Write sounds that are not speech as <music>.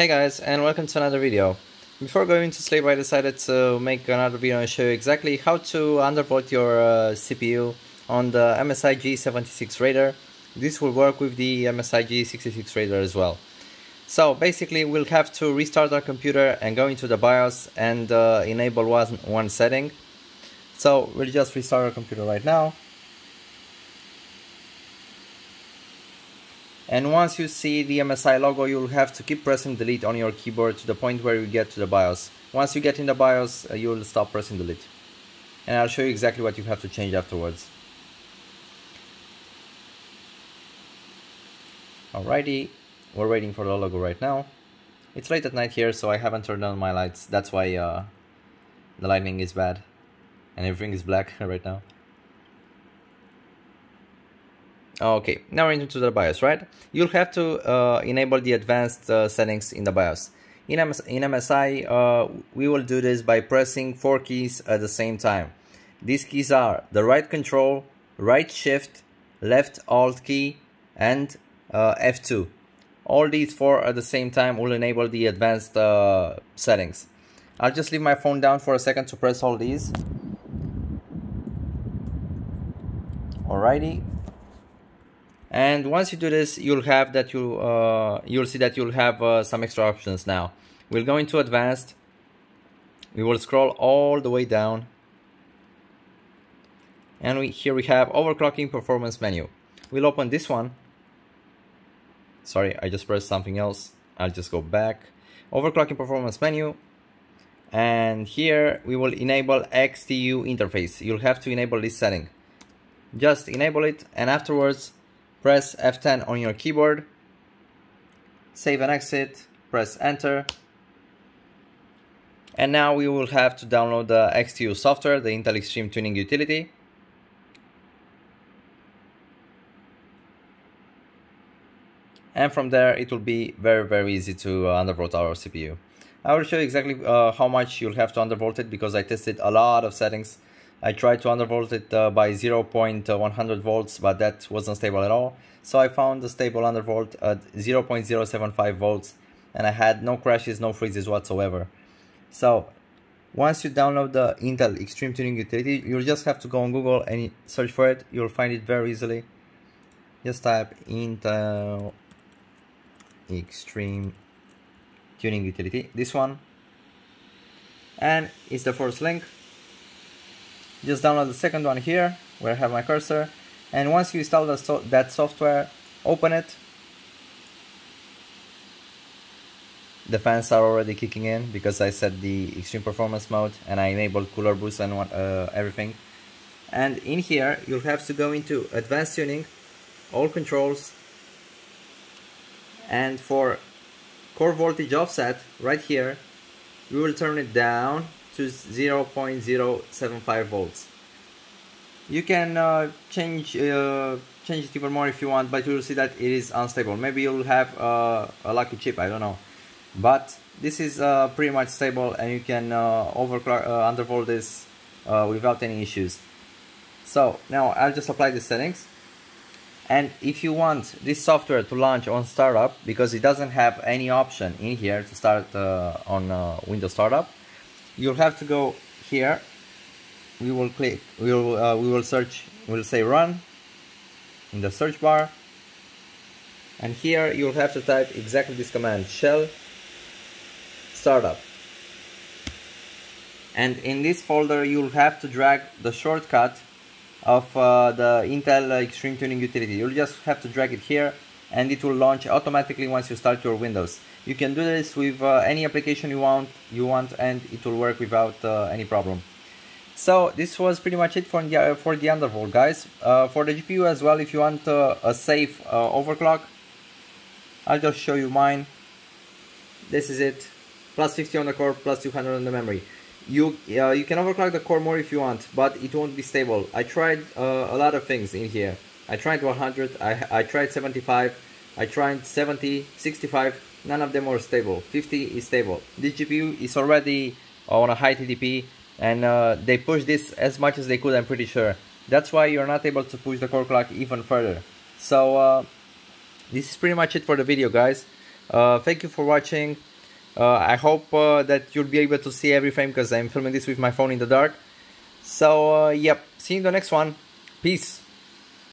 Hey guys and welcome to another video. Before going to sleep I decided to make another video and show you exactly how to undervolt your uh, CPU on the MSI GE76 Raider. This will work with the MSI GE66 Raider as well. So basically we'll have to restart our computer and go into the BIOS and uh, enable one, one setting. So we'll just restart our computer right now. And once you see the MSI logo, you'll have to keep pressing delete on your keyboard to the point where you get to the BIOS. Once you get in the BIOS, uh, you'll stop pressing delete. And I'll show you exactly what you have to change afterwards. Alrighty, we're waiting for the logo right now. It's late at night here, so I haven't turned on my lights. That's why uh, the lighting is bad. And everything is black <laughs> right now. Okay, now we're into the BIOS, right? You'll have to uh, enable the advanced uh, settings in the BIOS. In, MS in MSI, uh, we will do this by pressing four keys at the same time. These keys are the right control, right shift, left alt key, and uh, F2. All these four at the same time will enable the advanced uh, settings. I'll just leave my phone down for a second to press all these. Alrighty, and once you do this you'll have that you uh, you'll see that you'll have uh, some extra options now. We'll go into advanced. We will scroll all the way down. And we here we have overclocking performance menu. We'll open this one. Sorry I just pressed something else. I'll just go back. Overclocking performance menu. And here we will enable XTU interface. You'll have to enable this setting. Just enable it and afterwards press F10 on your keyboard, save and exit, press enter, and now we will have to download the XTU software, the Intel Extreme Tuning Utility. And from there, it will be very, very easy to uh, undervolt our CPU. I will show you exactly uh, how much you'll have to undervolt it because I tested a lot of settings I tried to undervolt it uh, by 0.100 volts, but that wasn't stable at all. So I found the stable undervolt at 0.075 volts, and I had no crashes, no freezes whatsoever. So once you download the Intel Extreme Tuning Utility, you'll just have to go on Google and search for it. You'll find it very easily. Just type Intel Extreme Tuning Utility, this one. And it's the first link just download the second one here where I have my cursor. And once you install so that software open it. The fans are already kicking in because I set the extreme performance mode and I enabled cooler boost and uh, everything. And in here you'll have to go into advanced tuning all controls. And for core voltage offset right here we will turn it down to 0.075 volts. You can uh, change uh, change it even more if you want, but you'll see that it is unstable. Maybe you'll have uh, a lucky chip, I don't know. But this is uh, pretty much stable and you can uh, overclock, uh, undervolt this without any issues. So now I'll just apply the settings. And if you want this software to launch on startup, because it doesn't have any option in here to start on Windows Startup, you'll have to go here. We will click we will uh, we will search we'll say run in the search bar. And here you'll have to type exactly this command shell startup. And in this folder you'll have to drag the shortcut of uh, the Intel Extreme Tuning Utility. You'll just have to drag it here and it will launch automatically once you start your Windows. You can do this with uh, any application you want you want and it will work without uh, any problem. So this was pretty much it for the, uh, for the undervolt guys. Uh, for the GPU as well if you want uh, a safe uh, overclock I'll just show you mine. This is it. Plus 50 on the core plus 200 on the memory. You you can overclock the core more if you want but it won't be stable. I tried a lot of things in here I tried 100 I, I tried 75 I tried 70 65 none of them were stable 50 is stable this GPU is already on a high TDP and uh, they push this as much as they could I'm pretty sure that's why you're not able to push the core clock even further so uh, this is pretty much it for the video guys Uh, thank you for watching. Uh, I hope uh, that you'll be able to see every frame because I'm filming this with my phone in the dark. So, uh, yep, see you in the next one. Peace.